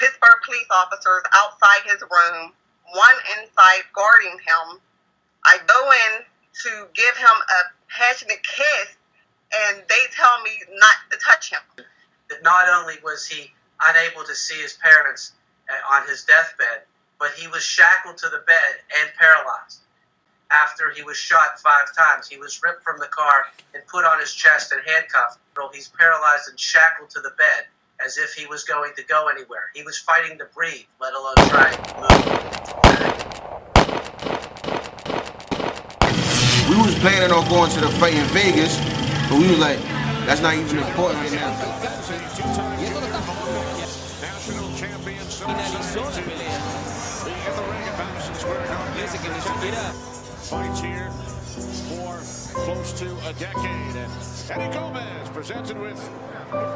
Pittsburgh police officers outside his room, one inside guarding him. I go in to give him a passionate kiss, and they tell me not to touch him. Not only was he unable to see his parents uh, on his deathbed, but he was shackled to the bed and paralyzed. After he was shot five times, he was ripped from the car and put on his chest and handcuffed. He's paralyzed and shackled to the bed as if he was going to go anywhere. He was fighting to breathe, let alone trying to move. We was planning on going to the fight in Vegas, but we was like, that's not even important right now. National champion Fights here for close to a decade. And Eddie Gomez presented with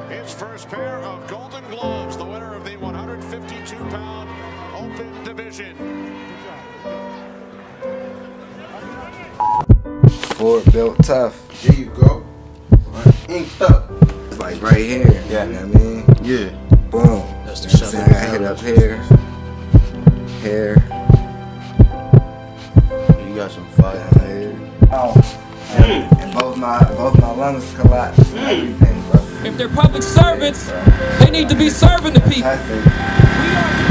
his first pair of Golden Gloves, the winner of the 152-pound open division. Ford built tough. There you go. Right. Inked up. It's like right here. Yeah. You know what I mean? Yeah. Boom. That's the shot. I got hit up here. Here. You got some fire here. Oh. Mm. And both my both my lungs collapsed. Mm. If they're public servants, they need to be serving the people,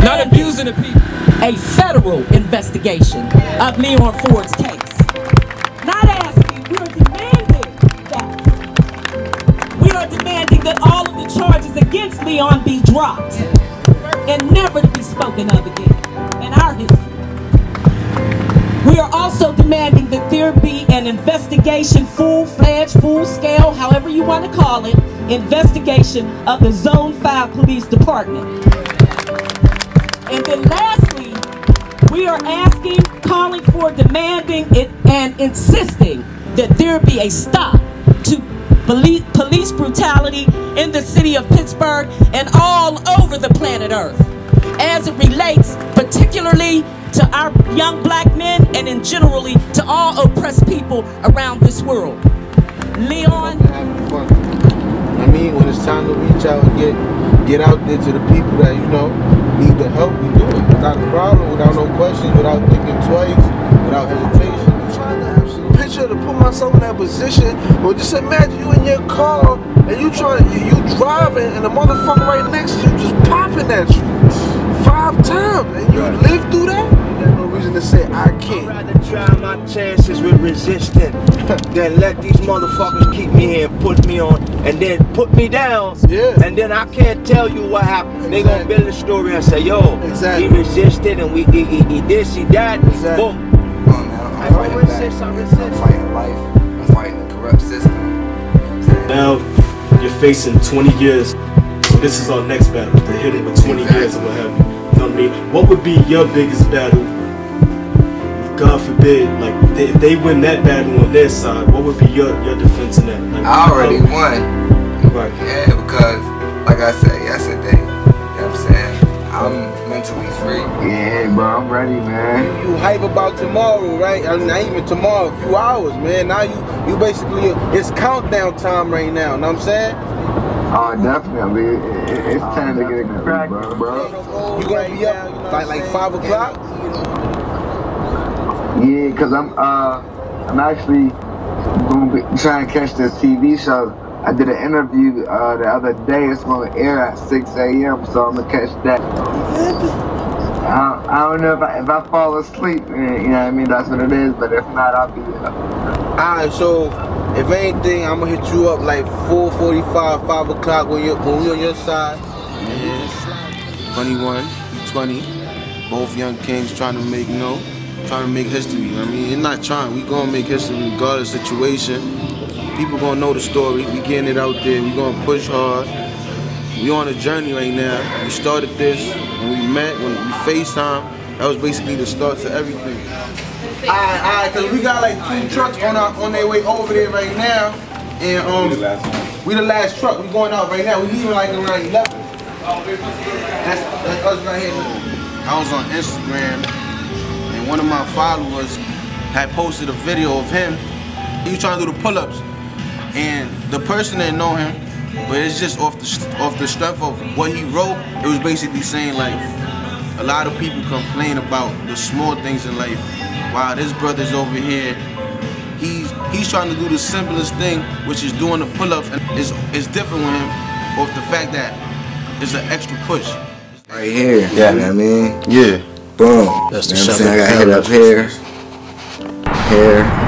not abusing the people. A federal investigation of Leon Ford's case. Not asking, we are demanding that. We are demanding that all of the charges against Leon be dropped and never to be spoken of again in our history. We are also demanding that there be an investigation, full-fledged, full-scale, however you want to call it, investigation of the Zone 5 Police Department. And then lastly, we are asking, calling for, demanding it, and insisting that there be a stop to police brutality in the city of Pittsburgh and all over the planet Earth as it relates particularly to our young black men and in generally to all oppressed people around this world. Leon. I mean, when it's time to reach out and get get out there to the people that, you know, need the help, we do it without a problem, without no questions, without thinking twice, without hesitation. I'm trying to have some picture to put myself in that position. Well, just imagine you in your car and you trying, you, you driving and the motherfucker right next to you just popping at you five times and you live through that? You got no reason to say I can't. I'd rather try my chances with resisting than let these motherfuckers keep me here and put me on and then put me down. Yeah. And then I can't tell you what happened. Exactly. They gonna build a story and say, yo, exactly. he resisted and we he, he, he this, he that. Exactly. Boom. Oh, man, I'm, I'm fighting resist. I resist. I'm fighting life. I'm fighting the corrupt system. now you're facing 20 years. So this is our next battle. To hit it with 20 exactly. years or what have you. You know what I mean? What would be your biggest battle God forbid, like they, if they win that battle on their side, what would be your, your defense in that? Like, I already won. Right. Yeah, because like I said yesterday, you know what I'm saying? I'm mentally free. Yeah, bro, I'm ready, man. You, you hype about tomorrow, right? I mean, not even tomorrow, a few hours, man. Now you you basically it's countdown time right now. Know what I'm saying? Oh, definitely. It, it, it's oh, time to get it cracked, bro. bro. You gonna be up by like five o'clock? Yeah, cause I'm uh I'm actually gonna be trying to catch this TV show. I did an interview uh, the other day. It's gonna air at 6 a.m. So I'm gonna catch that. I don't, I don't know if I, if I fall asleep, eh, you know what I mean. That's what it is. But if not, I'll be up. Alright, so if anything, I'm gonna hit you up like 4:45, 5 o'clock when you when we on your side. Yeah. 21, 20, both young kings trying to make you know trying to make history. I mean, you're not trying. We gonna make history regardless of situation. People gonna know the story. We getting it out there. We gonna push hard. We on a journey right now. We started this when we met, when we FaceTime. That was basically the start to everything. Alright, alright, cause we got like two trucks on our on their way over there right now. And um we the last, we the last truck. We going out right now. We leaving like around 11. That's, that's us right here. I was on Instagram and one of my followers had posted a video of him. He was trying to do the pull-ups. And the person didn't know him. but it's just off the off the strength of what he wrote. It was basically saying like a lot of people complain about the small things in life, while this brother's over here. He's he's trying to do the simplest thing, which is doing the pull-ups, and it's it's different with him off the fact that it's an extra push. Right here. Yeah. You know what I mean? Yeah. Boom. That's the you know what I'm shove saying? I of got hit up here. Here.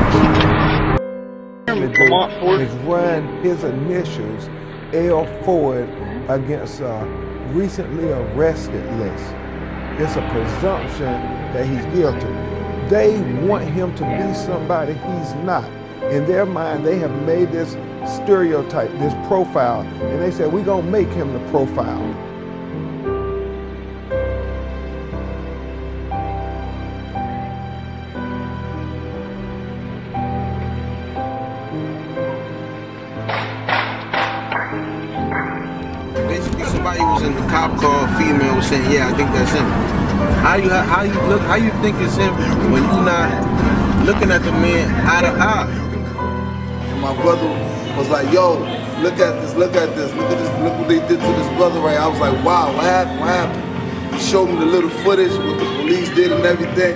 is wearing his initials, L. Ford, against a recently arrested list. It's a presumption that he's guilty. They want him to be somebody he's not. In their mind, they have made this stereotype, this profile, and they said, we're going to make him the profile. Cop car, female saying, "Yeah, I think that's him." How you how you look? How you think it's him when you not looking at the man eye to eye? And my brother was like, yo, look at this, look at this, look at this, look what they did to this brother right I was like, wow, what happened, what happened? He showed me the little footage, what the police did and everything.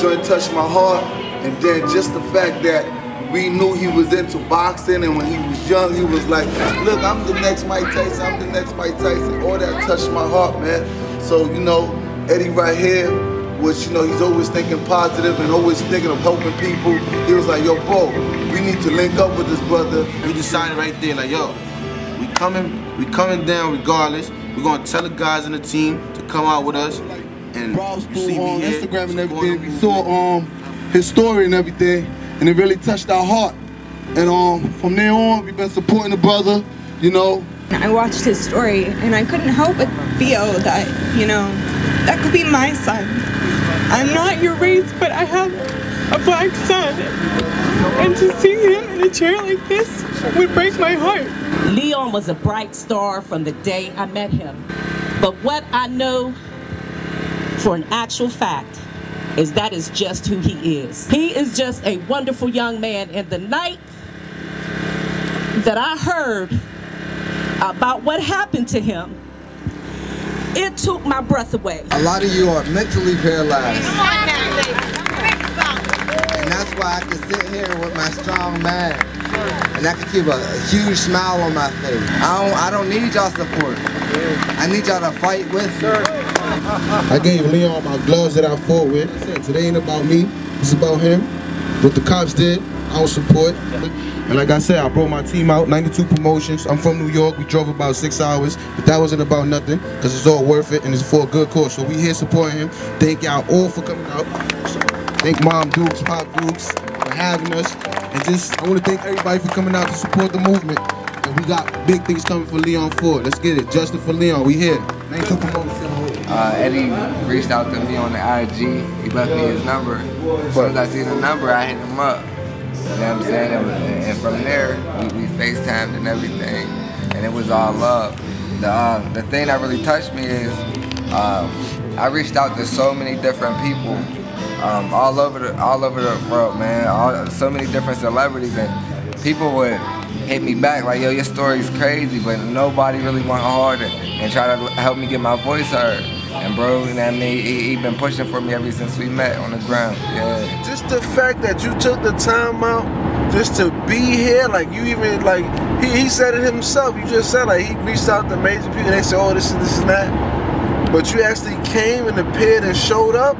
Joint touched my heart. And then just the fact that we knew he was into boxing and when he was young, he was like, look, I'm the next Mike Tyson, I'm the next Mike Tyson. All that touched my heart, man. So, you know, Eddie right here, which, you know, he's always thinking positive and always thinking of helping people. He was like, yo, bro, we need to link up with this brother. We decided right there, like, yo, we coming, we coming down regardless. We're gonna tell the guys in the team to come out with us. And you see on me here, Instagram and everything. We saw um his story and everything, and it really touched our heart. And um from there on, we've been supporting the brother. You know, I watched his story and I couldn't help but feel that, you know, that could be my son. I'm not your race, but I have a black son. And to see him in a chair like this would break my heart. Leon was a bright star from the day I met him. But what I know for an actual fact is that is just who he is. He is just a wonderful young man. And the night that I heard about what happened to him, it took my breath away. A lot of you are mentally paralyzed. And that's why I can sit here with my strong man. And I can keep a, a huge smile on my face. I don't I don't need y'all support. I need y'all to fight with me. I gave Leon my gloves that I fought with. I said, today ain't about me. It's about him. What the cops did, I don't support. And like I said, I brought my team out, 92 promotions. I'm from New York. We drove about six hours, but that wasn't about nothing because it's all worth it and it's for a good cause. So we here supporting him. Thank y'all all for coming out. Thank Mom Dukes, Pop Dukes for having us. And just, I want to thank everybody for coming out to support the movement. And we got big things coming for Leon Ford. Let's get it. Justice for Leon. We here. 92 promotions. Uh, Eddie reached out to me on the IG. He left me his number. As soon as I see the number, I hit him up. You know what I'm saying? And, and from there, we, we FaceTimed and everything. And it was all love. The, uh, the thing that really touched me is um, I reached out to so many different people um, all over the all over the world, man. All, so many different celebrities and people would hit me back like, "Yo, your story's crazy," but nobody really went hard and, and try to help me get my voice heard. And bro, you know what I mean? He, he been pushing for me ever since we met on the ground. Yeah. just the fact that you took the time out just to be here, like you even like he, he said it himself. You just said like he reached out to major people and they said, oh this and this and that. But you actually came and appeared and showed up.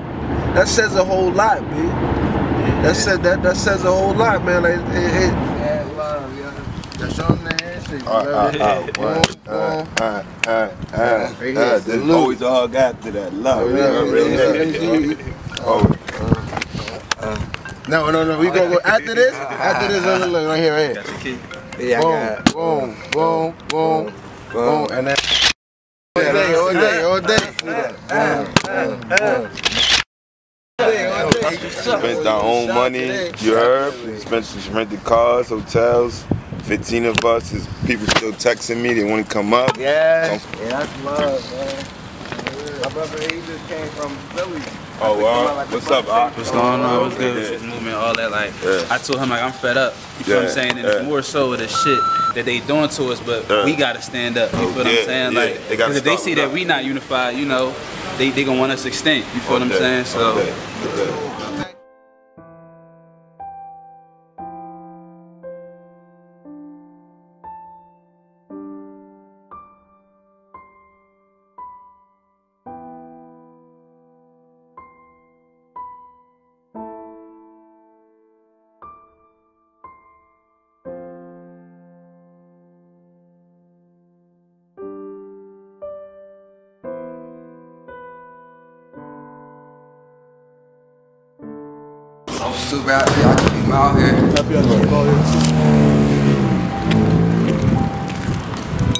That says a whole lot, man. That said that that says a whole lot, man. Like it, it, Yeah, love, yo. That's show him the handshake. All right, all right, all right, all right, all right, all right, all right. Right here, There's salute. always a hug after that. Love. Oh, yeah, Oh, No, no, no. We gonna go after this. After this, look, look, right here, right here. Yeah, I got boom, boom, boom, boom, boom, and then all day, all day, all day. Spent our own money, you heard? Spent some rented cars, hotels, 15 of us. Is people still texting me, they want to come up. Yeah, yeah, that's love, man. My brother. He just came from Philly. Oh, wow. What's up, Ak? What's going on? What's good? Yeah. What's the movement? All that. Like, Yeah. I told him like I'm fed up. You feel what Yeah, I'm saying? And yeah. it's more so of the shit that they doing to us, but Yeah. we gotta stand up. You Oh, feel what yeah, I'm saying? yeah. Like, They because if they see that we not unified, you know, they they gonna want us extinct. You feel what I'm saying? So. okay, okay. I'm super happy I can be out here. Happy I can be out here too.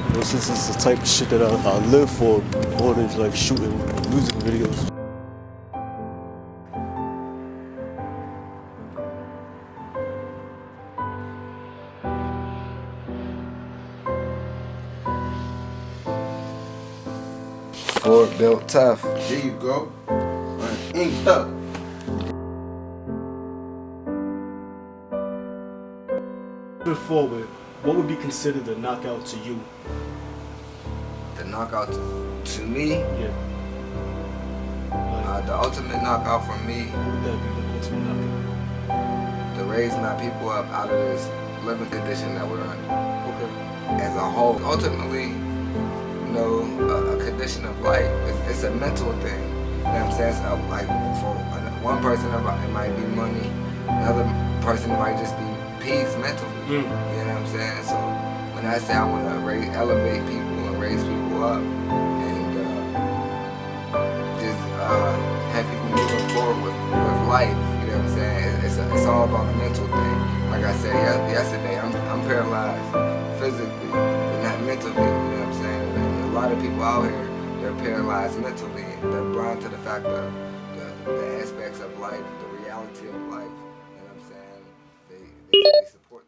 You know, since it's the type of shit that I, I live for, more than like shooting music videos. Ford built tough. There you go. Inked up. Moving forward, what would be considered a knockout to you? The knockout to, me, Yeah. uh, the ultimate knockout for me, What would that be the ultimate knockout? to raise my people up out of this living condition that we're in. Okay. as a whole. Ultimately, you know, a, a condition of life, it's, it's a mental thing. You know what I'm saying? So, like, for one person, it might- it might be money. Another person it might just be peace mentally. Mm. You know what I'm saying? So, when I say I want to elevate people and raise people up and uh, just uh, have people moving forward with, with life, you know what I'm saying? It- It's, it's all about the mental thing. Like I said yesterday, I'm, I'm paralyzed physically, but not mentally, you know what I'm saying? And a lot of people out here, they're paralyzed mentally. They're blind to the fact of the, the aspects of life, the reality of life, you know what I'm saying? They, they, they support